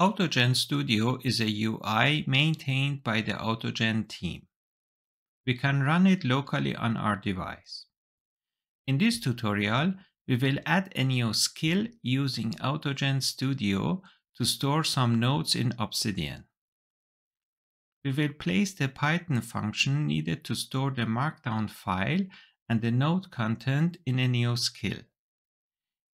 AutoGen Studio is a UI maintained by the AutoGen team. We can run it locally on our device. In this tutorial, we will add a new skill using AutoGen Studio to store some nodes in Obsidian. We will place the Python function needed to store the markdown file and the node content in a new skill.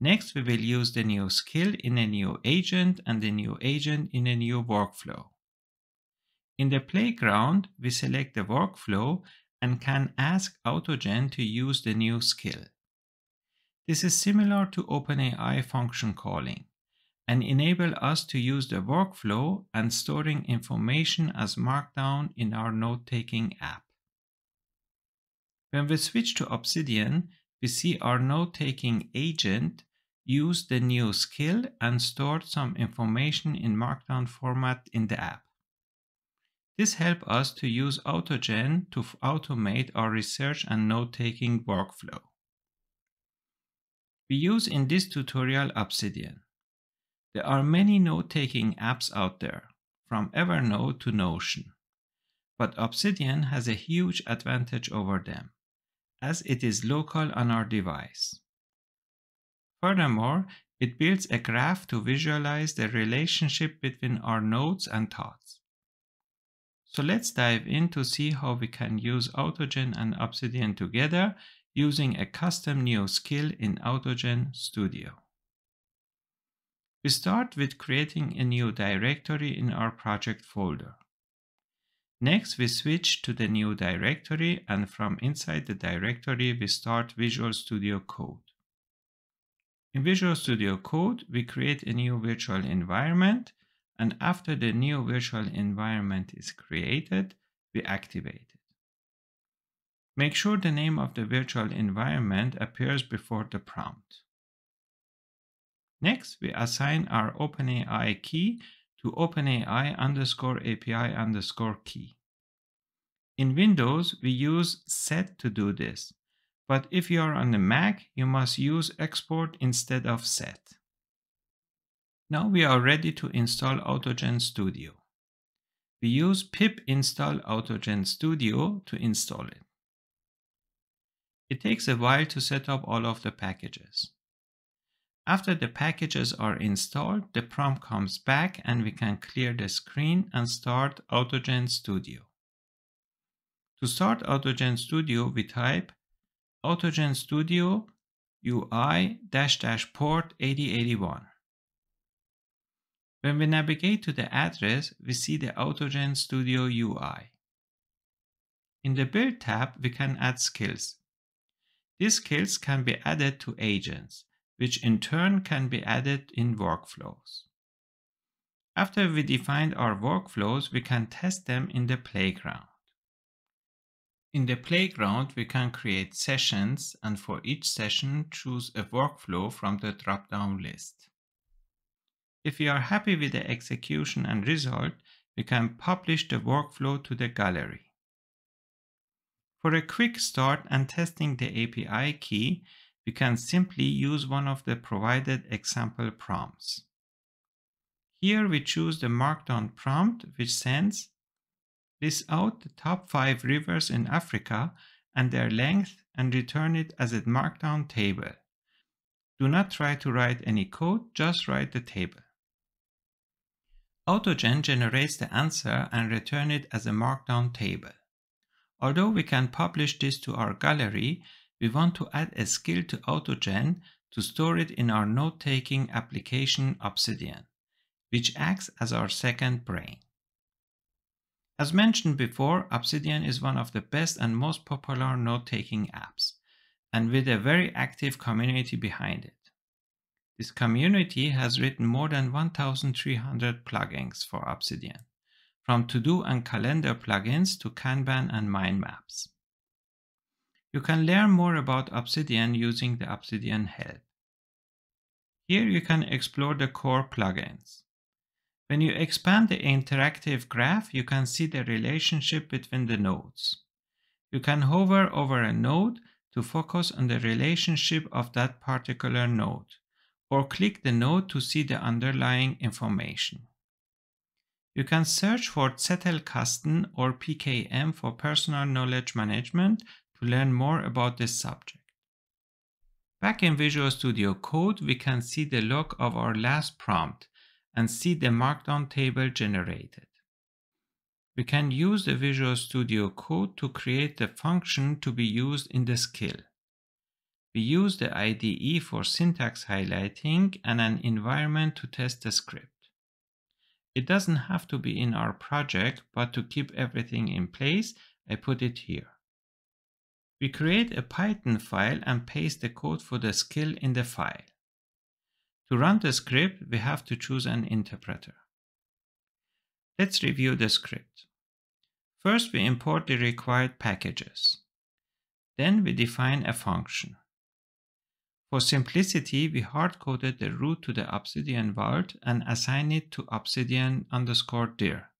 Next, we will use the new skill in a new agent and the new agent in a new workflow. In the playground, we select the workflow and can ask AutoGen to use the new skill. This is similar to OpenAI function calling and enable us to use the workflow and storing information as markdown in our note-taking app. When we switch to Obsidian, we see our note-taking agent use the new skill and stored some information in markdown format in the app. This helps us to use AutoGen to automate our research and note-taking workflow. We use in this tutorial Obsidian. There are many note-taking apps out there, from Evernote to Notion. But Obsidian has a huge advantage over them, as it is local on our device. Furthermore, it builds a graph to visualize the relationship between our nodes and thoughts. So let's dive in to see how we can use AutoGen and Obsidian together using a custom new skill in AutoGen Studio. We start with creating a new directory in our project folder. Next, we switch to the new directory and from inside the directory, we start Visual Studio Code. In Visual Studio Code, we create a new virtual environment and after the new virtual environment is created, we activate it. Make sure the name of the virtual environment appears before the prompt. Next, we assign our OpenAI key to OpenAI underscore API underscore key. In Windows, we use set to do this, but if you are on the Mac, you must use export instead of set. Now we are ready to install AutoGen Studio. We use pip install AutoGen Studio to install it. It takes a while to set up all of the packages. After the packages are installed, the prompt comes back and we can clear the screen and start AutoGen Studio. To start AutoGen Studio, we type AutoGen Studio UI dash dash port 8081. When we navigate to the address, we see the AutoGen Studio UI. In the Build tab, we can add skills. These skills can be added to agents, which in turn can be added in workflows. After we defined our workflows, we can test them in the playground. In the playground, we can create sessions and for each session choose a workflow from the drop-down list. If we are happy with the execution and result, we can publish the workflow to the gallery. For a quick start and testing the API key, we can simply use one of the provided example prompts. Here we choose the markdown prompt which sends List out the top 5 rivers in Africa and their length and return it as a markdown table. Do not try to write any code, just write the table. AutoGen generates the answer and return it as a markdown table. Although we can publish this to our gallery, we want to add a skill to AutoGen to store it in our note-taking application Obsidian, which acts as our second brain. As mentioned before, Obsidian is one of the best and most popular note-taking apps, and with a very active community behind it. This community has written more than 1,300 plugins for Obsidian, from to-do and calendar plugins to Kanban and mind maps. You can learn more about Obsidian using the Obsidian help. Here you can explore the core plugins. When you expand the interactive graph, you can see the relationship between the nodes. You can hover over a node to focus on the relationship of that particular node, or click the node to see the underlying information. You can search for Zettelkasten or PKM for personal knowledge management to learn more about this subject. Back in Visual Studio Code, we can see the log of our last prompt and see the markdown table generated. We can use the Visual Studio Code to create the function to be used in the skill. We use the IDE for syntax highlighting and an environment to test the script. It doesn't have to be in our project, but to keep everything in place, I put it here. We create a Python file and paste the code for the skill in the file. To run the script, we have to choose an interpreter. Let's review the script. First, we import the required packages. Then we define a function. For simplicity, we hard-coded the root to the Obsidian vault and assign it to obsidian underscore dir.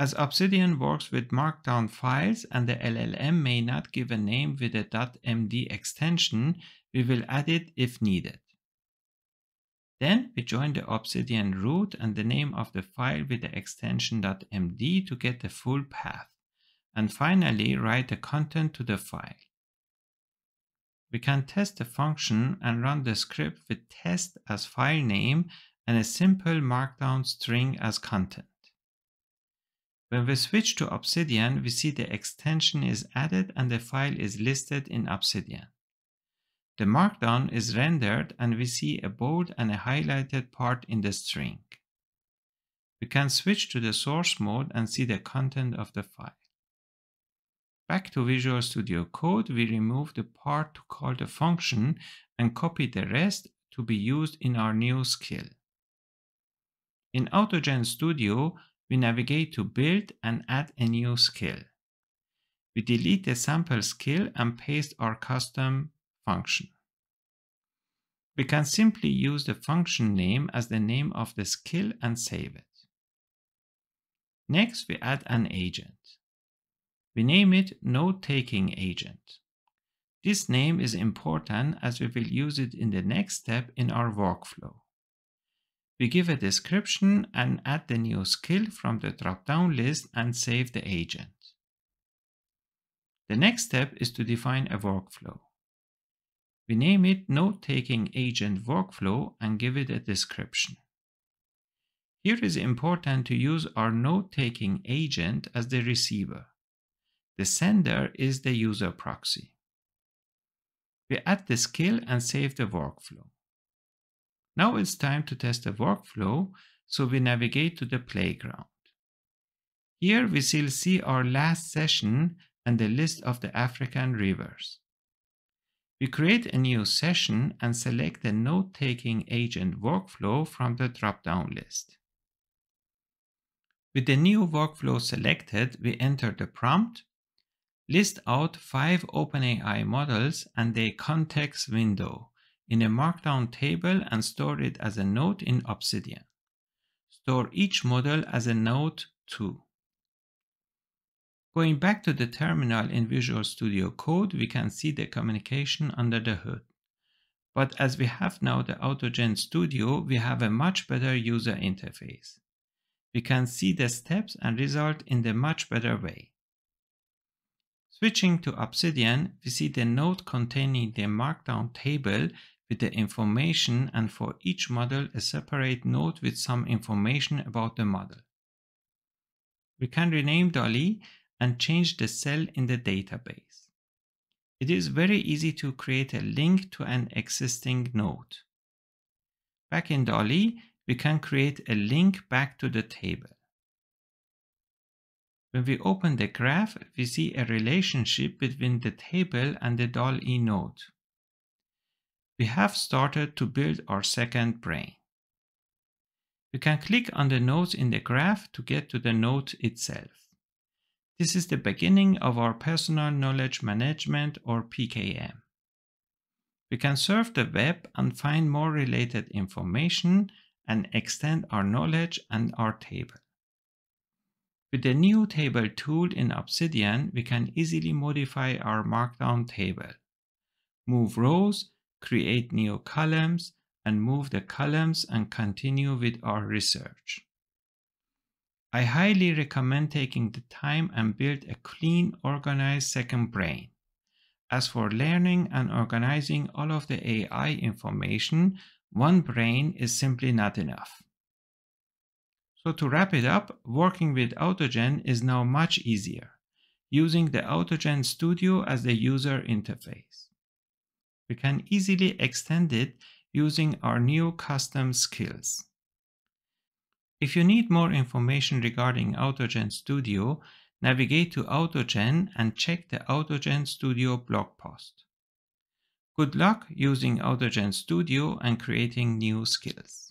As Obsidian works with markdown files and the LLM may not give a name with a .md extension, we will add it if needed. Then we join the Obsidian root and the name of the file with the extension .md to get the full path. And finally write the content to the file. We can test the function and run the script with test as file name and a simple markdown string as content. When we switch to Obsidian, we see the extension is added and the file is listed in Obsidian. The markdown is rendered and we see a bold and a highlighted part in the string. We can switch to the source mode and see the content of the file. Back to Visual Studio Code, we remove the part to call the function and copy the rest to be used in our new skill. In AutoGen Studio, we navigate to Build and add a new skill. We delete the sample skill and paste our custom function. We can simply use the function name as the name of the skill and save it. Next, we add an agent. We name it Note-Taking Agent. This name is important as we will use it in the next step in our workflow. We give a description and add the new skill from the drop-down list and save the agent. The next step is to define a workflow. We name it Note-Taking Agent Workflow and give it a description. Here is important to use our note-taking agent as the receiver. The sender is the user proxy. We add the skill and save the workflow. Now it's time to test the workflow, so we navigate to the playground. Here we still see our last session and the list of the African rivers. We create a new session and select the note-taking agent workflow from the drop-down list. With the new workflow selected, we enter the prompt, list out five OpenAI models and their context window in a markdown table and store it as a note in Obsidian. Store each model as a note too. Going back to the terminal in Visual Studio Code, we can see the communication under the hood. But as we have now the AutoGen Studio, we have a much better user interface. We can see the steps and result in the much better way. Switching to Obsidian, we see the node containing the markdown table with the information and for each model a separate node with some information about the model. We can rename DALL-E and change the cell in the database. It is very easy to create a link to an existing node. Back in DALL-E, we can create a link back to the table. When we open the graph, we see a relationship between the table and the DALL-E node we have started to build our second brain. We can click on the nodes in the graph to get to the node itself. This is the beginning of our Personal Knowledge Management or PKM. We can surf the web and find more related information and extend our knowledge and our table. With the new table tool in Obsidian, we can easily modify our markdown table, move rows, create new columns, and move the columns and continue with our research. I highly recommend taking the time and build a clean, organized second brain. As for learning and organizing all of the AI information, one brain is simply not enough. So to wrap it up, working with AutoGen is now much easier, using the AutoGen Studio as the user interface. We can easily extend it using our new custom skills. If you need more information regarding AutoGen Studio, navigate to AutoGen and check the AutoGen Studio blog post. Good luck using AutoGen Studio and creating new skills.